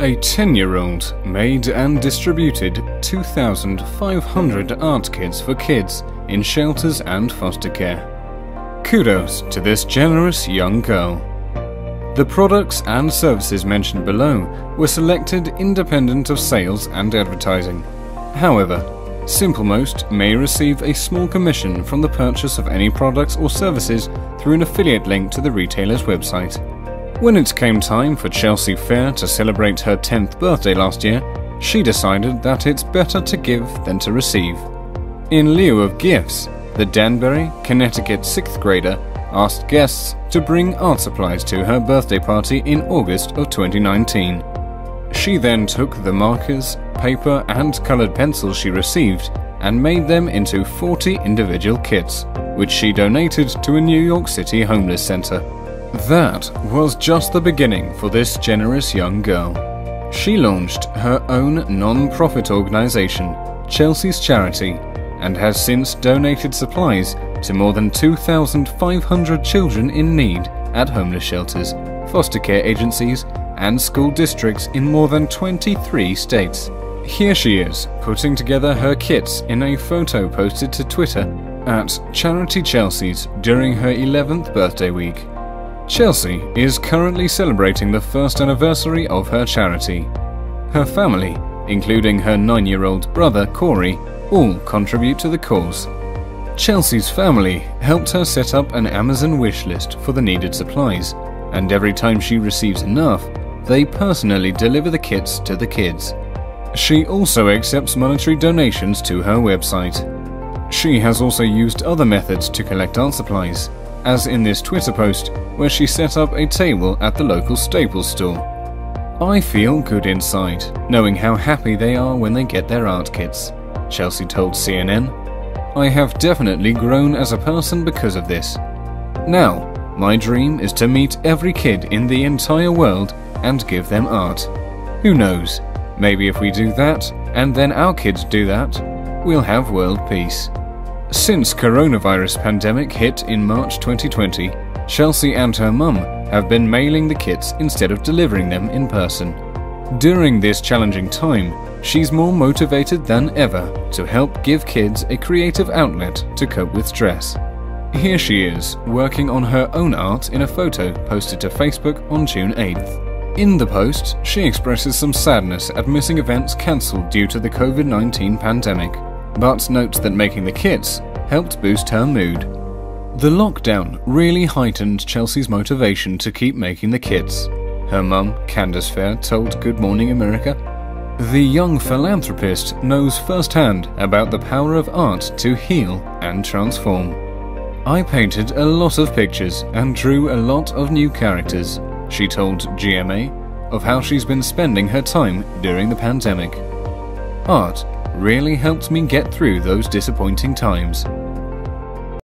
A 10 year old made and distributed 2,500 art kits for kids in shelters and foster care. Kudos to this generous young girl. The products and services mentioned below were selected independent of sales and advertising. However, Simplemost may receive a small commission from the purchase of any products or services through an affiliate link to the retailer's website. When it came time for Chelsea Phaire to celebrate her 10th birthday last year, she decided that it's better to give than to receive. In lieu of gifts, the Danbury, Connecticut 6th grader asked guests to bring art supplies to her birthday party in August of 2019. She then took the markers, paper, and coloured pencils she received and made them into 40 individual kits, which she donated to a New York City homeless center. That was just the beginning for this generous young girl. She launched her own non profit organization, Chelsea's Charity, and has since donated supplies to more than 2,500 children in need at homeless shelters, foster care agencies, and school districts in more than 23 states. Here she is, putting together her kits in a photo posted to Twitter at Charity Chelsea's during her 11th birthday week. Chelsea is currently celebrating the first anniversary of her charity. Her family, including her nine year old brother Corey, all contribute to the cause. Chelsea's family helped her set up an Amazon wish list for the needed supplies, and every time she receives enough, they personally deliver the kits to the kids. She also accepts monetary donations to her website. She has also used other methods to collect art supplies, as in this Twitter post where she set up a table at the local Staples store. I feel good inside, knowing how happy they are when they get their art kits, Chelsea told CNN. I have definitely grown as a person because of this. Now, my dream is to meet every kid in the entire world and give them art. Who knows, maybe if we do that, and then our kids do that, we'll have world peace. Since coronavirus pandemic hit in March 2020, Chelsea and her mum have been mailing the kits instead of delivering them in person. During this challenging time, she's more motivated than ever to help give kids a creative outlet to cope with stress. Here she is, working on her own art in a photo posted to Facebook on June 8th. In the post, she expresses some sadness at missing events cancelled due to the COVID 19 pandemic, but notes that making the kits helped boost her mood. The lockdown really heightened Chelsea's motivation to keep making the kits. Her mum, Candace Phaire, told Good Morning America The young philanthropist knows firsthand about the power of art to heal and transform. I painted a lot of pictures and drew a lot of new characters, she told GMA of how she's been spending her time during the pandemic. Art really helped me get through those disappointing times,